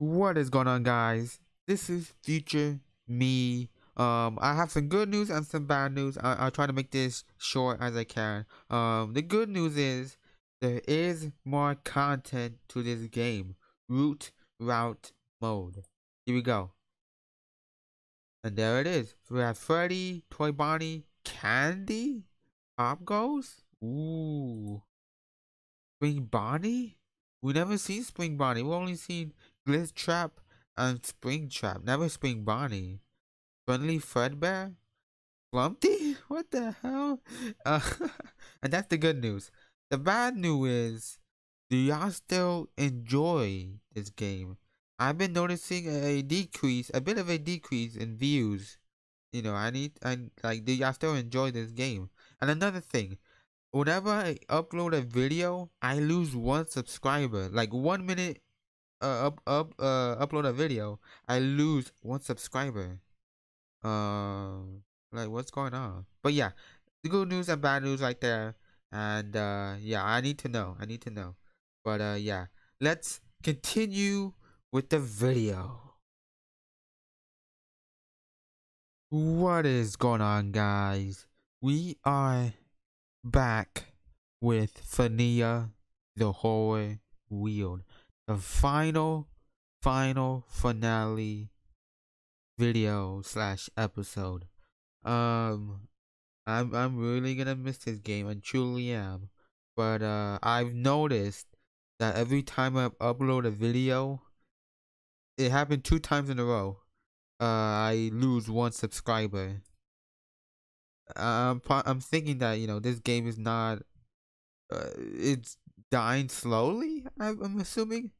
What is going on, guys? This is future me. Um, I have some good news and some bad news. I- will try to make this short as I can. Um, the good news is there is more content to this game. Root route mode. Here we go. And there it is. We have Freddy, Toy Bonnie, Candy, Pop Goes. Ooh. Spring Bonnie? We never seen Spring Bonnie. We only seen Glitch Trap and Spring Trap. Never Spring Bonnie. Friendly Fredbear? Flumpty? What the hell? Uh, and that's the good news. The bad news is, do y'all still enjoy this game? I've been noticing a decrease, a bit of a decrease in views. You know, I need, I like, do y'all still enjoy this game? And another thing, whenever I upload a video, I lose one subscriber. Like one minute uh, up up uh upload a video, I lose one subscriber. Uh, like what's going on? But yeah, the good news and bad news right there. And uh, yeah, I need to know. I need to know. But uh, yeah, let's continue with the video. What is going on, guys? We are back with Fania the Horror Wheel the final, final finale video slash episode. Um, I'm I'm really gonna miss this game. I truly am. But uh, I've noticed that every time I upload a video, it happened two times in a row. Uh, I lose one subscriber. I'm I'm thinking that you know this game is not. Uh, it's dying slowly. I'm, I'm assuming.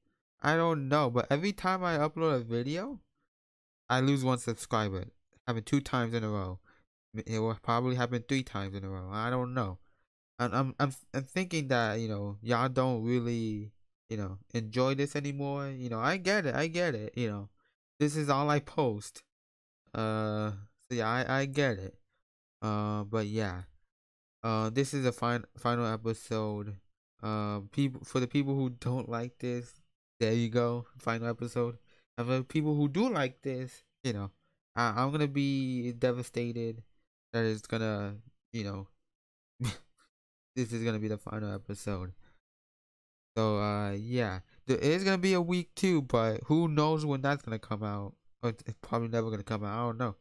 I don't know, but every time I upload a video, I lose one subscriber. Happened two times in a row. It will probably happen three times in a row. I don't know. And I'm I'm I'm thinking that you know y'all don't really you know enjoy this anymore. You know I get it. I get it. You know this is all I post. Uh, so yeah, I I get it. Uh, but yeah. Uh, this is the final final episode. Uh, people for the people who don't like this, there you go, final episode. And people who do like this, you know, I, I'm gonna be devastated that it's gonna, you know, this is gonna be the final episode. So uh, yeah, there is gonna be a week two, but who knows when that's gonna come out? It's probably never gonna come out. I don't know.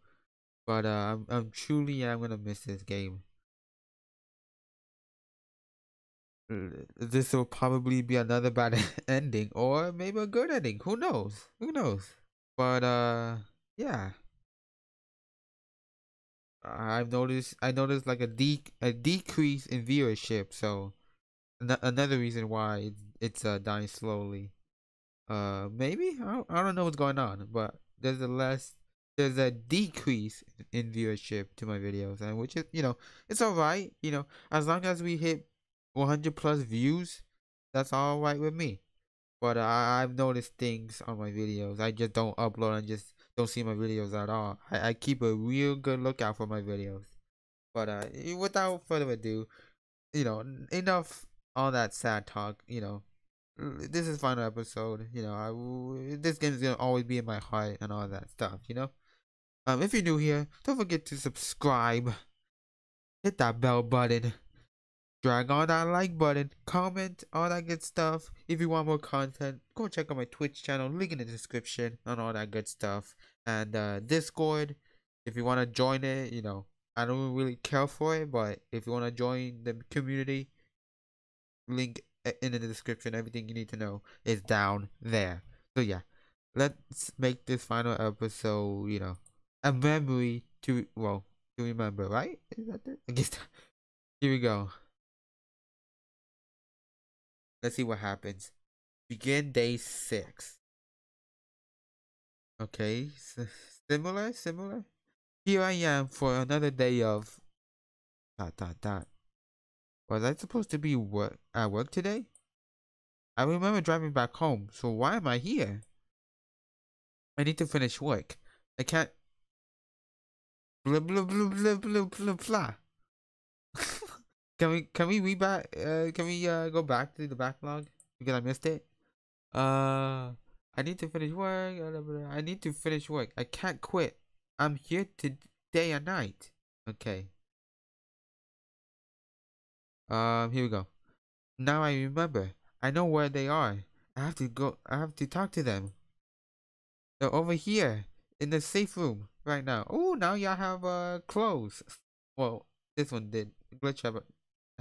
But uh, I'm I'm truly I'm gonna miss this game. This will probably be another bad ending or maybe a good ending. Who knows? Who knows? But uh yeah. I've noticed I noticed like a de- a decrease in viewership, so an- another reason why it's, it's uh dying slowly. Uh maybe I I don't know what's going on, but there's a less there's a decrease in viewership to my videos and which is you know it's all right you know as long as we hit 100 plus views, that's all right with me. But I've noticed things on my videos. I just don't upload and just don't see my videos at all. I, I keep a real good lookout for my videos. But uh, without further ado, you know, enough all that sad talk. You know, this is final episode. You know, I, this game is gonna always be in my heart and all that stuff. You know, um, if you're new here, don't forget to subscribe, hit that bell button drag on that like button, comment, all that good stuff. If you want more content, go check out my Twitch channel, link in the description, and all that good stuff. And uh, Discord, if you want to join it, you know, I don't really care for it, but if you want to join the community, link in the description. Everything you need to know is down there. So yeah, let's make this final episode, you know, a memory to well to remember, right? Is that it? I guess. Here we go. Let's see what happens. Begin day six. Okay, similar, similar. Here I am for another day of dot dot dot. Was I supposed to be work at work today? I remember driving back home, so why am I here? I need to finish work. I can't. Blah blah blah blah blah blah blah. Can we can we read back? Uh, can we uh go back to the backlog because I missed it? Uh, I need to finish work. I need to finish work. I can't quit. I'm here to day and night. Okay. Um, here we go. Now I remember. I know where they are. I have to go. I have to talk to them. They're over here in the safe room right now. Oh, now y'all have uh clothes. Well, this one did. Glitch have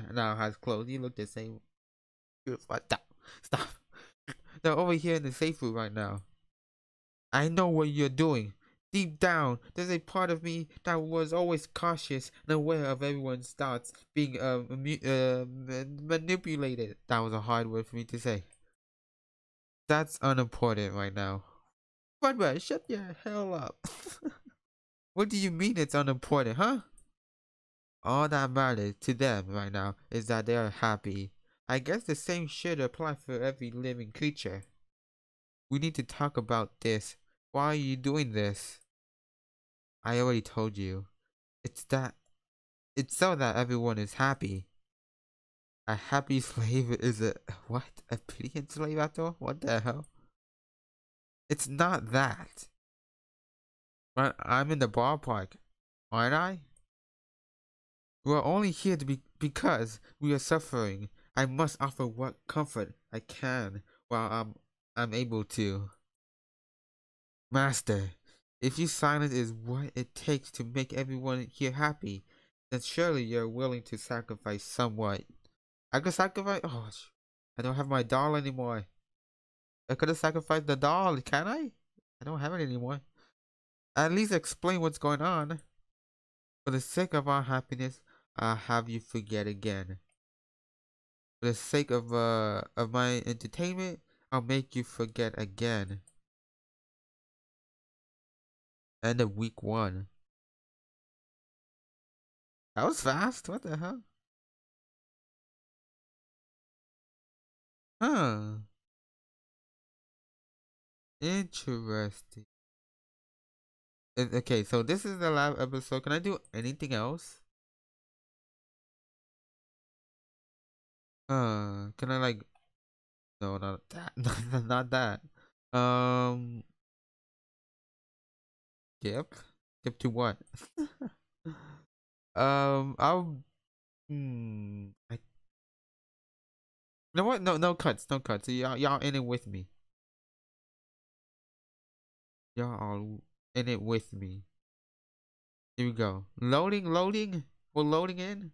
now has clothes. You look the same. Stop. Stop. They're over here in the safe room right now. I know what you're doing. Deep down, there's a part of me that was always cautious and aware of everyone's thoughts being uh, uh, manipulated. That was a hard word for me to say. That's unimportant right now. Fredbear, shut your hell up. what do you mean it's unimportant, huh? All that matters to them right now is that they are happy. I guess the same should apply for every living creature. We need to talk about this. Why are you doing this? I already told you. It's that. It's so that everyone is happy. A happy slave is a. What? A pleasant slave after all? What the hell? It's not that. But I'm in the ballpark, aren't I? We're only here to be because we are suffering. I must offer what comfort I can while I'm I'm able to. Master, if your silence is what it takes to make everyone here happy, then surely you're willing to sacrifice somewhat. I could sacrifice. Oh, I don't have my doll anymore. I could have sacrificed the doll, can I? I don't have it anymore. At least explain what's going on. For the sake of our happiness, I'll have you forget again. For the sake of uh of my entertainment, I'll make you forget again. End of week one. That was fast. What the hell? Huh. Interesting. Okay, so this is the last episode. Can I do anything else? Uh, can I like? No, not that. not that. Um. Skip. Skip to what? um. I'll. Hmm. I. You know what? No, no cuts. No cuts. Y'all, y'all in it with me. Y'all are in it with me. Here we go. Loading, loading. We're loading in.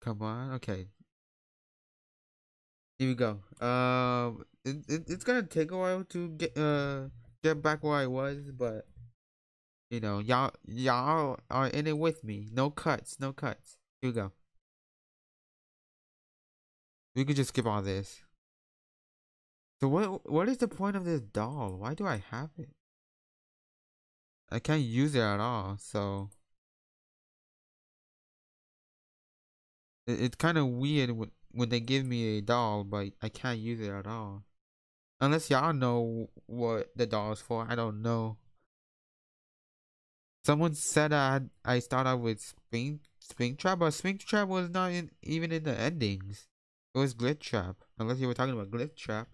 Come on. Okay. Here we go. Um, it, it, it's gonna take a while to get uh get back where I was, but you know, y'all y'all are in it with me. No cuts, no cuts. Here we go. We could just skip all this. So what what is the point of this doll? Why do I have it? I can't use it at all, so it, it's kind of weird when, when they give me a doll, but I can't use it at all. Unless y'all know what the doll is for, I don't know. Someone said I I start out with Spring Spring Trap, but Spring Trap was not in, even in the endings. It was Glitch Trap, unless you were talking about Glitch Trap.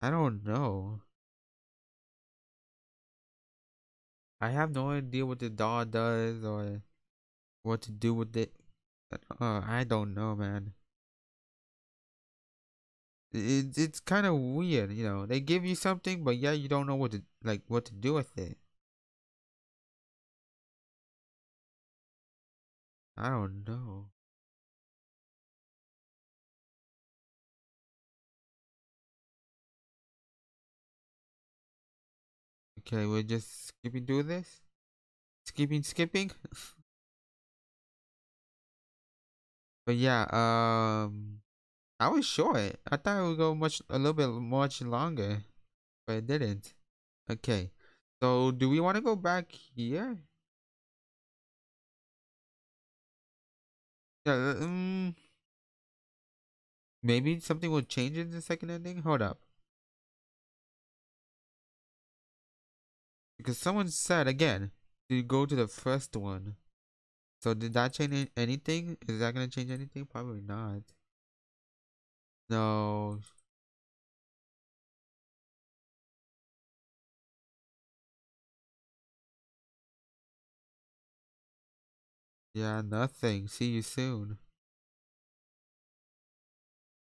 I don't know. I have no idea what the doll does or what to do with it. Uh, I don't know, man. It, it's kind of weird, you know. They give you something, but yeah, you don't know what to like what to do with it. I don't know. Okay, we're just skipping through this. Skipping, skipping. but yeah, um, I was short. I thought it would go much, a little bit much longer, but it didn't. Okay, so do we want to go back here? Yeah, um, maybe something will change in the second ending. Hold up. Because someone said again to go to the first one. So did that change anything? Is that gonna change anything? Probably not. No. Yeah, nothing. See you soon.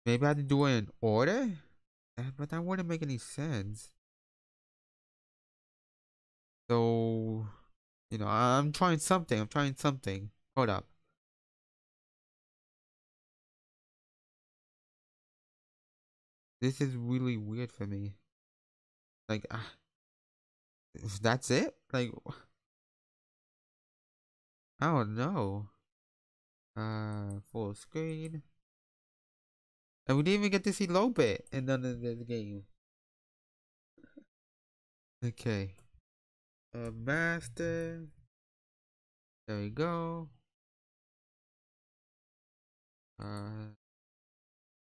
Maybe I had to do it in order? But that wouldn't make any sense. So, you know, I'm trying something. I'm trying something. Hold up. This is really weird for me. Like, uh, that's it? Like, I don't know. Uh, full screen. And we didn't even get to see Lopez in none of this game. Okay. Uh, master. There we go. Uh,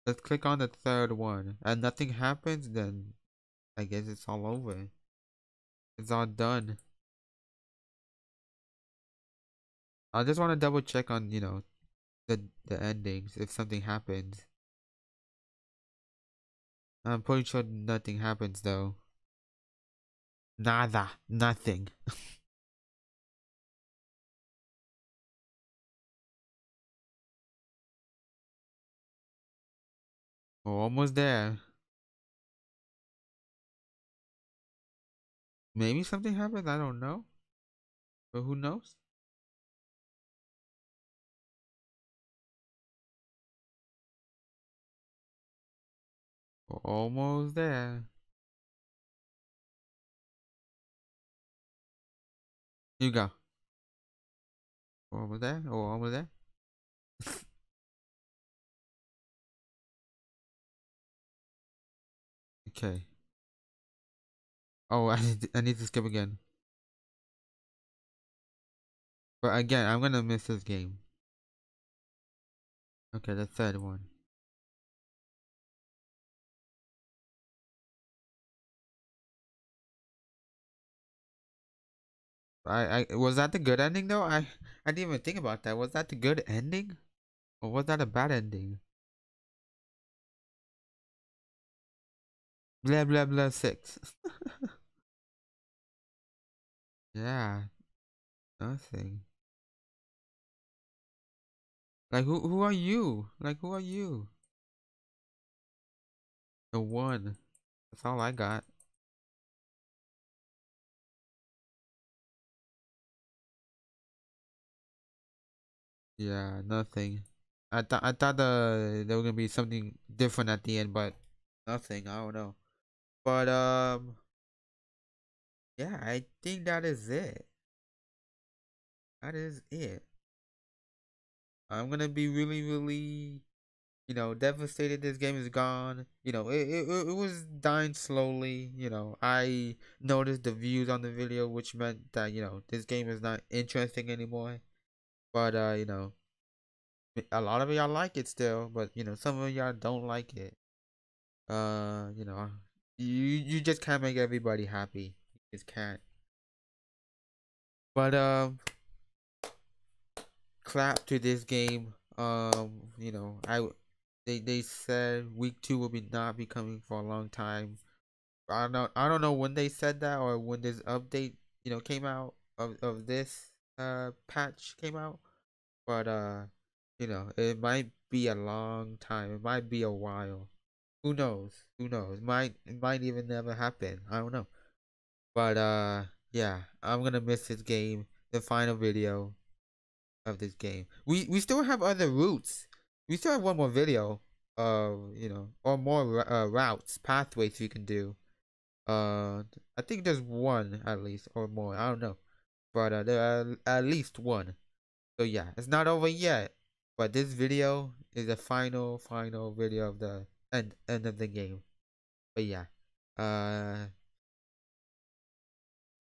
let's click on the third one. And nothing happens, then I guess it's all over. It's all done. I just want to double check on, you know, the the endings if something happens. I'm pretty sure nothing happens though. Nada. Nothing. almost there. Maybe something happens, I don't know. But who knows? almost there. You go. Almost there? Oh, almost there? okay. Oh, I need, I need to skip again. But again, I'm gonna miss this game. Okay, the third one. I, I was that the good ending though? I I didn't even think about that. Was that the good ending? Or was that a bad ending? Blah blah blah six. yeah. Nothing. Like who who are you? Like who are you? The one. That's all I got. Yeah, nothing. I thought I thought uh, there was gonna be something different at the end, but nothing. I don't know. But um, yeah, I think that is it. That is it. I'm gonna be really, really, you know, devastated. This game is gone. You know, it it it was dying slowly. You know, I noticed the views on the video, which meant that you know this game is not interesting anymore. But uh, you know, a lot of y'all like it still, but you know, some of y'all don't like it. Uh, you know, you you just can't make everybody happy. You just can't. But um, clap to this game. Um, you know, I they they said week two will be not be coming for a long time. I don't know. I don't know when they said that or when this update you know came out of of this uh patch came out, but uh you know, it might be a long time. It might be a while. Who knows? Who knows? Might it might even never happen. I don't know. But uh yeah, I'm gonna miss this game. The final video of this game. We we still have other routes. We still have one more video of you know or more uh, routes pathways you can do. Uh, I think there's one at least or more. I don't know, but uh, there are at least one. So yeah, it's not over yet. But this video is the final, final video of the end end of the game. But yeah, uh,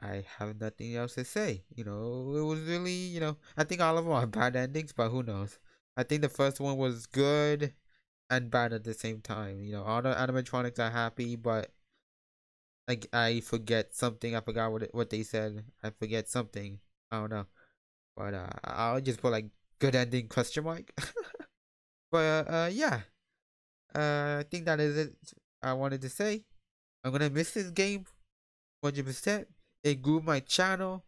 I have nothing else to say. You know, it was really, you know, I think all of them are bad endings, but who knows? I think the first one was good and bad at the same time. You know, all the animatronics are happy, but like I forget something. I forgot what it, what they said. I forget something. I don't know. But uh, I'll just put like good ending question mark. but uh, uh, yeah, uh, I think that is it. I wanted to say. I'm gonna miss this game, 100. percent It grew my channel,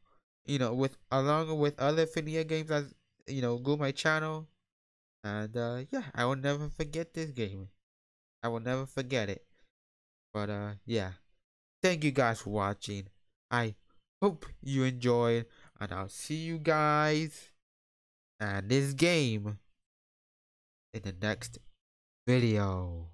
you know, with along with other Finia games as you know, grew my channel, and uh, yeah, I will never forget this game. I will never forget it. But uh, yeah, thank you guys for watching. I hope you enjoyed, and I'll see you guys and this game in the next video.